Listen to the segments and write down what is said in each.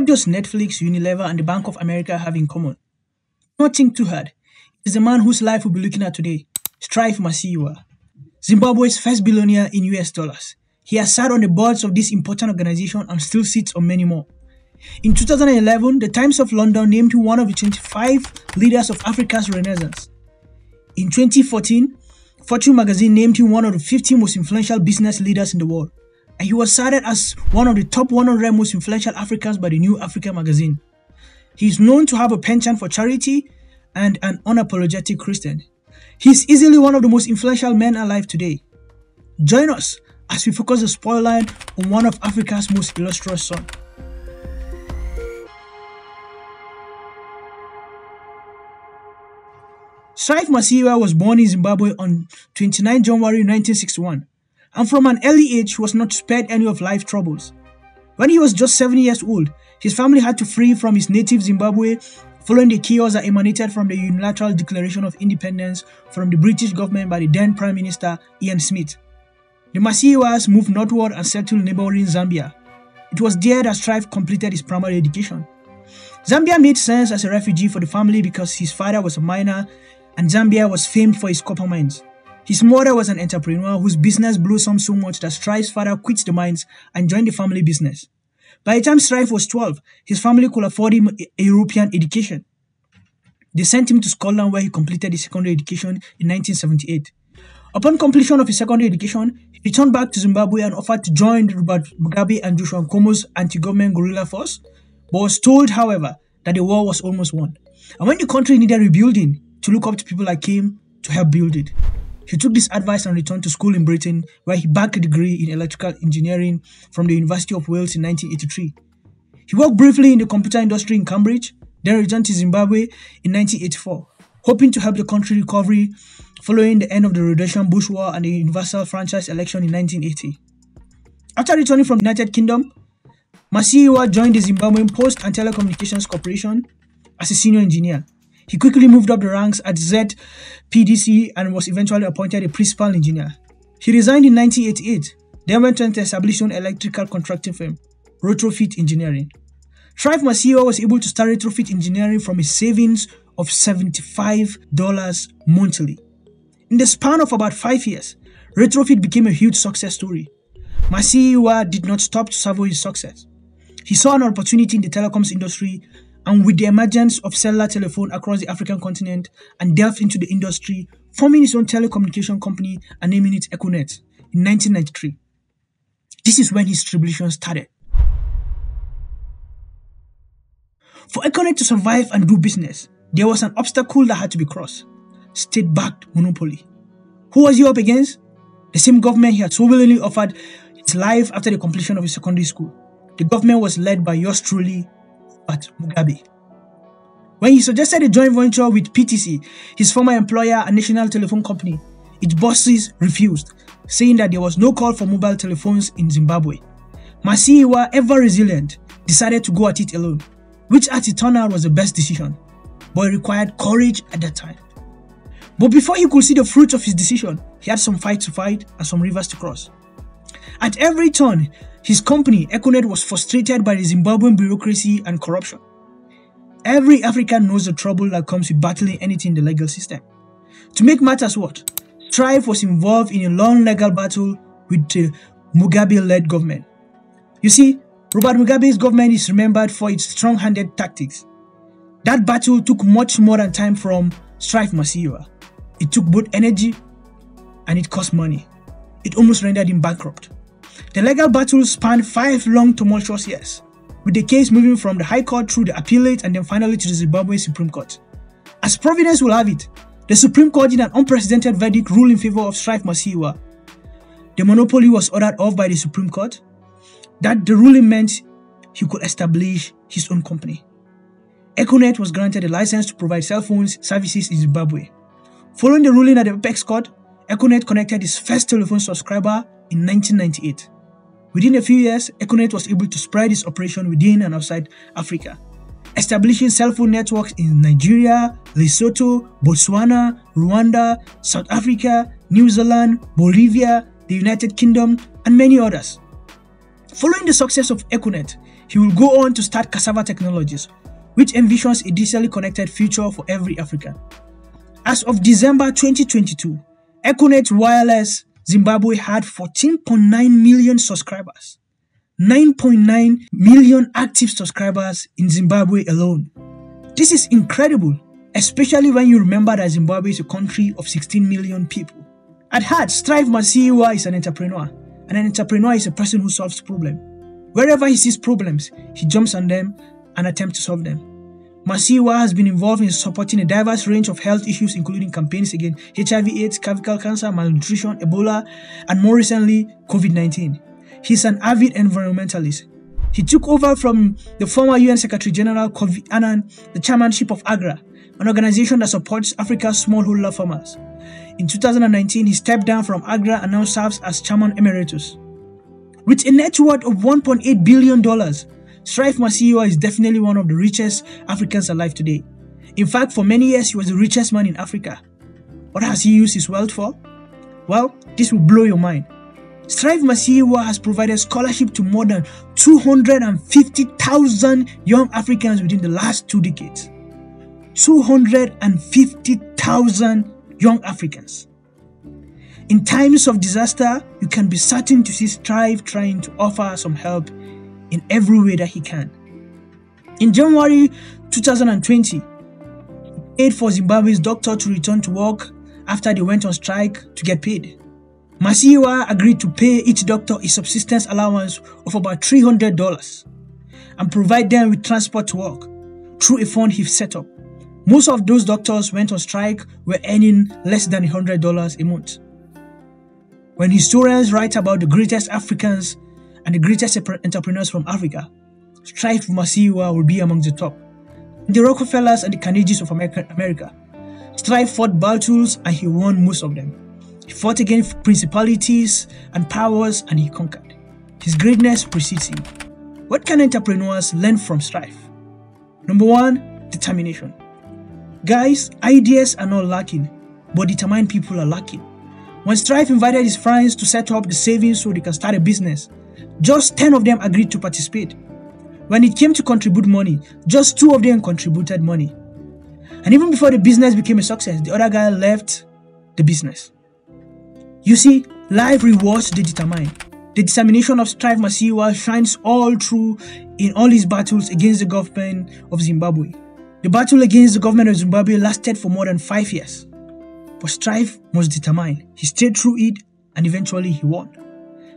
What does Netflix, Unilever, and the Bank of America have in common? Nothing too hard. It's the man whose life we'll be looking at today, Strive Masiyiwa, Zimbabwe's first billionaire in US dollars. He has sat on the boards of this important organization and still sits on many more. In 2011, the Times of London named him one of the 25 leaders of Africa's Renaissance. In 2014, Fortune magazine named him one of the 50 most influential business leaders in the world, and he was cited as one of the top 100 most influential Africans by the New Africa magazine. He is known to have a penchant for charity and an unapologetic Christian. He is easily one of the most influential men alive today. Join us as we focus the spotlight on one of Africa's most illustrious sons. Strive Masiyiwa was born in Zimbabwe on 29 January 1961, and from an early age was not spared any of life troubles. When he was just 7 years old, his family had to flee from his native Zimbabwe following the chaos that emanated from the unilateral declaration of independence from the British government by the then Prime Minister Ian Smith. The Masiyiwas moved northward and settled neighboring Zambia. It was there that Strive completed his primary education. Zambia made sense as a refugee for the family because his father was a miner and Zambia was famed for its copper mines. His mother was an entrepreneur whose business blossomed so much that Strive's father quit the mines and joined the family business. By the time Strive was 12, his family could afford him a European education. They sent him to Scotland where he completed his secondary education in 1978. Upon completion of his secondary education, he returned back to Zimbabwe and offered to join Robert Mugabe and Joshua Nkomo's anti-government guerrilla force, but was told, however, that the war was almost won. And when the country needed rebuilding, to look up to people like him to help build it. He took this advice and returned to school in Britain, where he bagged a degree in electrical engineering from the University of Wales in 1983. He worked briefly in the computer industry in Cambridge, then returned to Zimbabwe in 1984, hoping to help the country recovery following the end of the Rhodesian Bush War and the Universal Franchise election in 1980. After returning from the United Kingdom, Masiyiwa joined the Zimbabwean Post and Telecommunications Corporation as a senior engineer. He quickly moved up the ranks at ZPDC and was eventually appointed a principal engineer. He resigned in 1988, then went on to establish an electrical contracting firm, Retrofit Engineering. Strive Masiyiwa was able to start retrofit engineering from a savings of $75 monthly. In the span of about 5 years, retrofit became a huge success story. Masiyiwa did not stop to savour his success. He saw an opportunity in the telecoms industry and with the emergence of cellular telephone across the African continent and delved into the industry, forming his own telecommunication company and naming it Econet in 1993. This is when his tribulation started. For Econet to survive and do business, there was an obstacle that had to be crossed state backed monopoly. Who was he up against? The same government he had so willingly offered his life after the completion of his secondary school. The government was led by yours truly, Robert Mugabe. When he suggested a joint venture with PTC, his former employer and national telephone company, its bosses refused, saying that there was no call for mobile telephones in Zimbabwe. Masiyiwa, ever resilient, decided to go at it alone, which at it turned out was the best decision, but it required courage at that time. But before he could see the fruits of his decision, he had some fights to fight and some rivers to cross. At every turn, his company, Econet, was frustrated by the Zimbabwean bureaucracy and corruption. Every African knows the trouble that comes with battling anything in the legal system. To make matters worse, Strive was involved in a long legal battle with the Mugabe-led government. You see, Robert Mugabe's government is remembered for its strong-handed tactics. That battle took much more than time from Strive Masiyiwa. It took both energy and it cost money. It almost rendered him bankrupt. The legal battle spanned five long tumultuous years, with the case moving from the High Court through the Appellate and then finally to the Zimbabwe Supreme Court. As Providence will have it, the Supreme Court in an unprecedented verdict ruled in favor of Strive Masiyiwa. The monopoly was ordered off by the Supreme Court. That the ruling meant he could establish his own company. Econet was granted a license to provide cell phones services in Zimbabwe. Following the ruling at the Apex Court, Econet connected its first telephone subscriber in 1998. Within a few years, Econet was able to spread its operation within and outside Africa, establishing cell phone networks in Nigeria, Lesotho, Botswana, Rwanda, South Africa, New Zealand, Bolivia, the United Kingdom, and many others. Following the success of Econet, He will go on to start Cassava Technologies, which envisions a digitally connected future for every African. As of December 2022, Econet Wireless Zimbabwe had 14.9 million subscribers. 9.9 million active subscribers in Zimbabwe alone. This is incredible, especially when you remember that Zimbabwe is a country of 16 million people. At heart, Strive Masiyiwa is an entrepreneur, and an entrepreneur is a person who solves problems. Wherever he sees problems, he jumps on them and attempts to solve them. Masiyiwa has been involved in supporting a diverse range of health issues, including campaigns against HIV, AIDS, cervical cancer, malnutrition, Ebola, and more recently, COVID 19. He's an avid environmentalist. He took over from the former UN Secretary General Kofi Annan the chairmanship of AGRA, an organization that supports Africa's smallholder farmers. In 2019, he stepped down from AGRA and now serves as chairman emeritus. With a net worth of $1.8 billion, Strive Masiyiwa is definitely one of the richest Africans alive today. In fact, for many years, he was the richest man in Africa. What has he used his wealth for? Well, this will blow your mind. Strive Masiyiwa has provided scholarship to more than 250,000 young Africans within the last two decades. 250,000 young Africans. In times of disaster, you can be certain to see Strive trying to offer some help in every way that he can. In January 2020, aid for Zimbabwe's doctor to return to work after they went on strike to get paid. Masiyiwa agreed to pay each doctor a subsistence allowance of about $300 and provide them with transport to work through a fund he set up. Most of those doctors went on strike were earning less than $100 a month. When historians write about the greatest Africans and the greatest entrepreneurs from Africa, Strive Masiyiwa will be among the top. The Rockefellers and the Carnegies of America. Strive fought battles and he won most of them. He fought against principalities and powers and he conquered. His greatness precedes him. What can entrepreneurs learn from Strive? Number one, determination. Guys, ideas are not lacking, but determined people are lacking. When Strive invited his friends to set up the savings so they can start a business, just 10 of them agreed to participate. When it came to contribute money, just 2 of them contributed money. And even before the business became a success, the other guy left the business. You see, life rewards the determined. The determination of Strive Masiyiwa shines all through in all his battles against the government of Zimbabwe. The battle against the government of Zimbabwe lasted for more than five years. But Strive was determined. He stayed through it and eventually he won.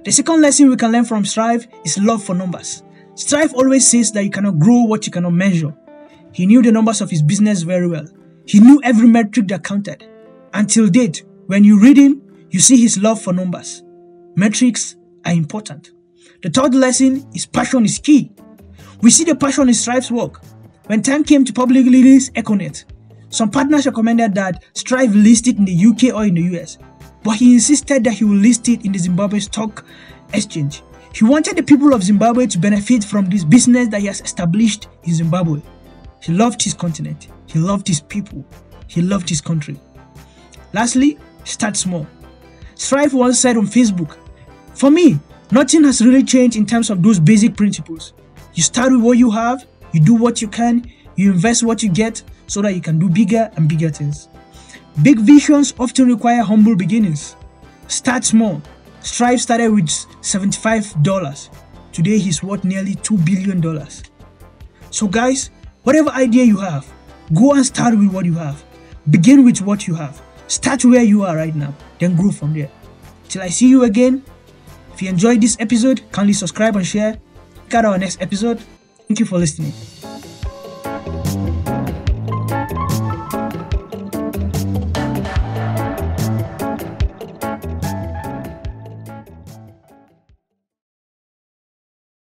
The second lesson we can learn from Strive is love for numbers. Strive always says that you cannot grow what you cannot measure. He knew the numbers of his business very well. He knew every metric that counted. Until date, when you read him, you see his love for numbers. Metrics are important. The third lesson is passion is key. We see the passion in Strive's work. When time came to publicly list Econet, some partners recommended that Strive list it in the UK or in the US, but he insisted that he will list it in the Zimbabwe Stock Exchange. He wanted the people of Zimbabwe to benefit from this business that he has established in Zimbabwe. He loved his continent, he loved his people, he loved his country. Lastly, start small. Strive once said on Facebook, For me, nothing has really changed in terms of those basic principles. You start with what you have, you do what you can, you invest what you get, so that you can do bigger and bigger things. Big visions often require humble beginnings. Start small. Strive started with $75. Today he's worth nearly $2 billion. So, guys, whatever idea you have, go and start with what you have. Begin with what you have. Start where you are right now, then grow from there. Till I see you again. If you enjoyed this episode, kindly subscribe and share. Got our next episode. Thank you for listening.